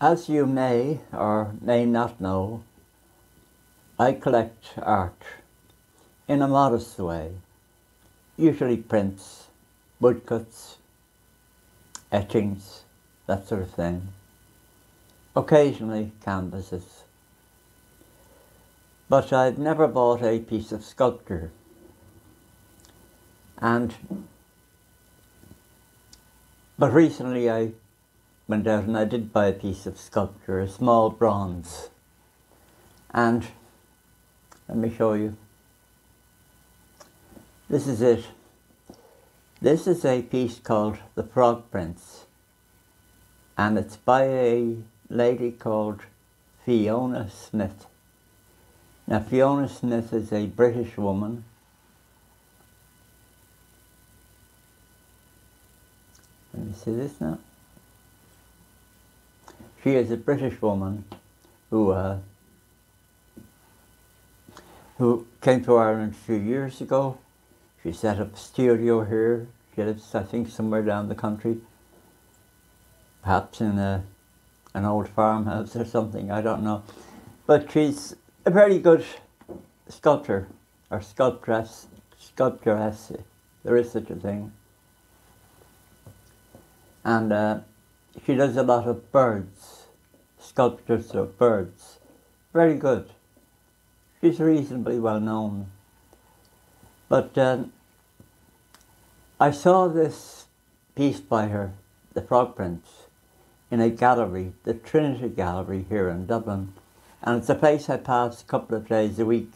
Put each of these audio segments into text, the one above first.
As you may or may not know, I collect art in a modest way, usually prints, woodcuts, etchings, that sort of thing. Occasionally canvases. But I've never bought a piece of sculpture. And but recently I went out and I did buy a piece of sculpture, a small bronze. And let me show you. This is it. This is a piece called The Frog Prince. And it's by a lady called Fiona Smith. Now Fiona Smith is a British woman Let me see this now. She is a British woman who uh, who came to Ireland a few years ago. She set up a studio here. She lives, I think, somewhere down the country, perhaps in a, an old farmhouse or something. I don't know, but she's a very good sculptor or sculptress. Sculptress, there is such a thing and uh, she does a lot of birds, sculptures of birds. Very good. She's reasonably well known. But uh, I saw this piece by her, The Frog Prince, in a gallery, the Trinity Gallery here in Dublin. And it's a place I pass a couple of days a week.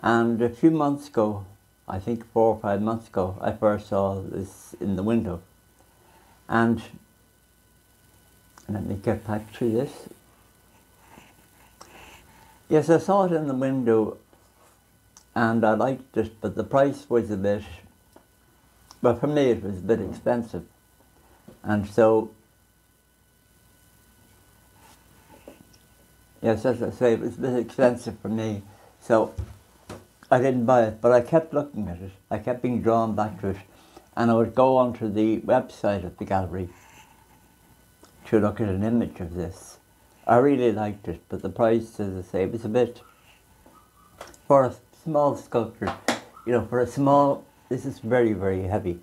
And a few months ago, I think four or five months ago, I first saw this in the window. And let me get back to this. Yes, I saw it in the window and I liked it, but the price was a bit, well, for me it was a bit expensive. And so, yes, as I say, it was a bit expensive for me. So I didn't buy it, but I kept looking at it. I kept being drawn back to it and I would go onto the website of the gallery to look at an image of this. I really liked it, but the price, as I say, was a bit for a small sculpture. You know, for a small, this is very, very heavy.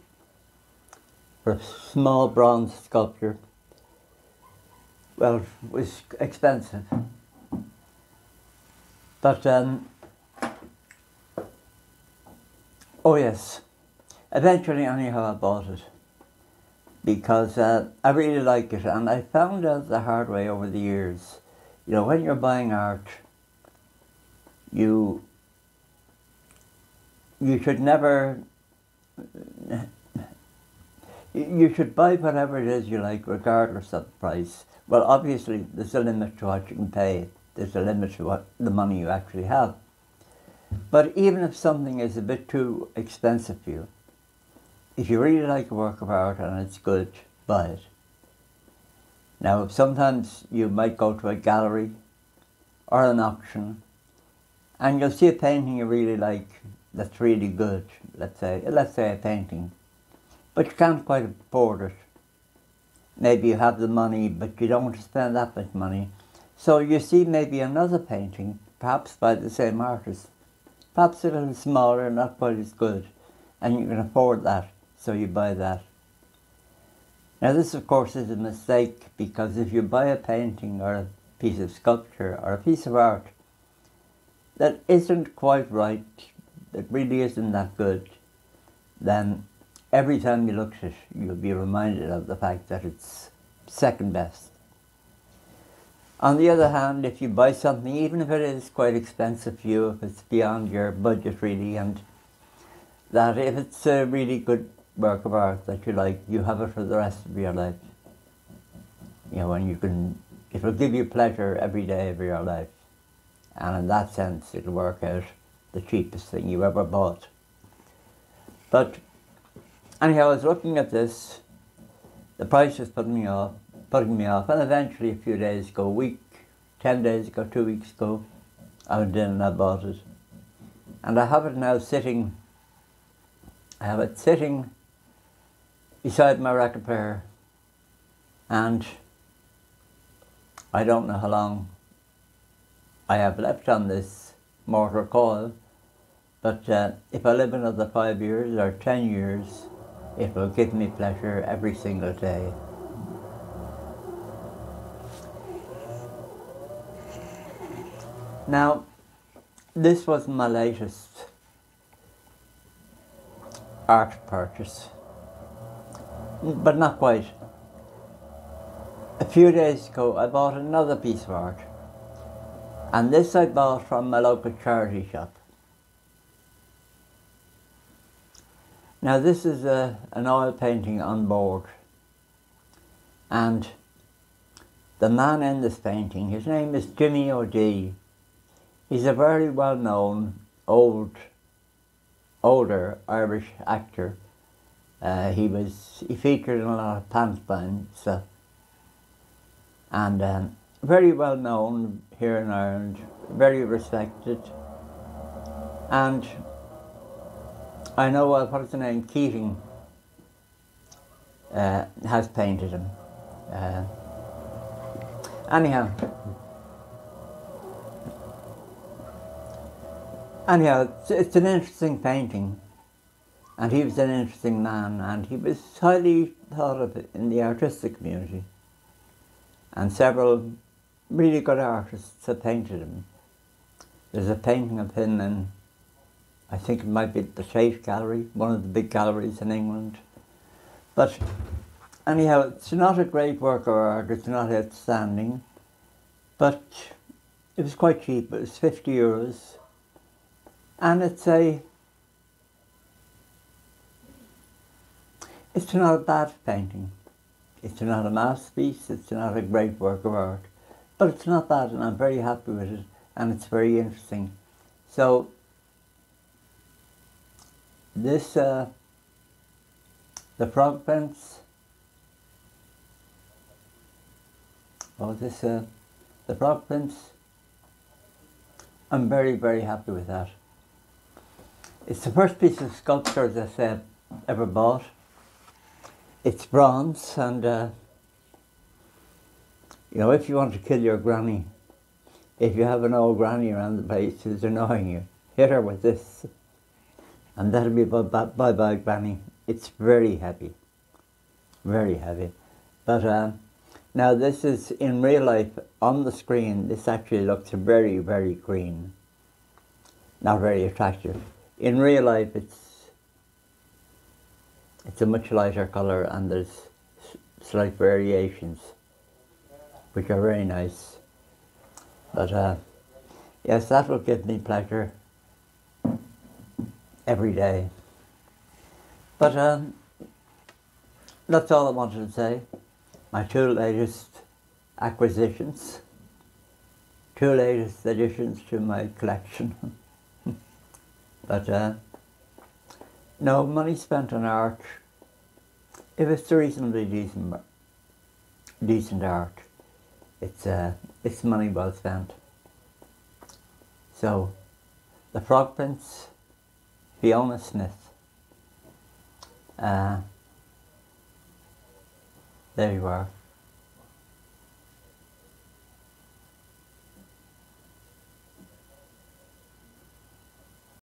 For a small bronze sculpture, well, it was expensive. But, um, oh yes, Eventually, anyhow, I bought it because uh, I really like it, and I found out the hard way over the years. You know, when you're buying art, you you should never. You should buy whatever it is you like, regardless of the price. Well, obviously, there's a limit to what you can pay. There's a limit to what the money you actually have. But even if something is a bit too expensive for you, if you really like a work of art and it's good, buy it. Now, sometimes you might go to a gallery or an auction and you'll see a painting you really like that's really good, let's say, let's say a painting, but you can't quite afford it. Maybe you have the money, but you don't want to spend that much money. So you see maybe another painting, perhaps by the same artist, perhaps a little smaller, not quite as good, and you can afford that so you buy that. Now this of course is a mistake because if you buy a painting or a piece of sculpture or a piece of art that isn't quite right, that really isn't that good, then every time you look at it, you'll be reminded of the fact that it's second best. On the other hand, if you buy something, even if it is quite expensive for you, if it's beyond your budget really, and that if it's a really good work of art that you like, you have it for the rest of your life. You know, and you can, it'll give you pleasure every day of your life. And in that sense, it'll work out the cheapest thing you ever bought. But anyhow, I was looking at this, the price was putting me off, putting me off, and eventually a few days ago, a week, 10 days ago, two weeks ago, I went in and I bought it. And I have it now sitting, I have it sitting beside my record player and I don't know how long I have left on this mortal coil, but uh, if I live another five years or ten years, it will give me pleasure every single day. Now, this was my latest art purchase, but not quite. A few days ago, I bought another piece of art, and this I bought from my local charity shop. Now, this is a, an oil painting on board, and the man in this painting, his name is Jimmy O'Dea. He's a very well known old, older Irish actor. Uh, he was he featured in a lot of pantomime stuff, and um, very well known here in Ireland, very respected. And I know uh, what's the name Keating uh, has painted him. Uh, anyhow. Anyhow, it's, it's an interesting painting, and he was an interesting man, and he was highly thought of in the artistic community. And several really good artists have painted him. There's a painting of him in, I think it might be the Tate Gallery, one of the big galleries in England. But anyhow, it's not a great work of art, it's not outstanding, but it was quite cheap, it was 50 euros and it's a it's not a bad painting. It's not a masterpiece, it's not a great work of art, but it's not bad and I'm very happy with it and it's very interesting. So this, uh, the frog prince, oh this, uh, the frog prince, I'm very, very happy with that. It's the first piece of sculpture that I've ever bought. It's bronze and uh, you know, if you want to kill your granny, if you have an old granny around the place who's annoying you, hit her with this and that'll be bye bye granny. It's very heavy, very heavy. But uh, now this is in real life on the screen. This actually looks very very green, not very attractive in real life it's it's a much lighter color and there's slight variations which are very nice. But uh, yes that will give me pleasure every day. But um, that's all I wanted to say. My two latest acquisitions. Two latest additions to my collection. But uh, no, money spent on art, if it's reasonably decent, decent art, it's, uh, it's money well spent. So, The Frog Prince, Fiona Smith. Uh, there you are.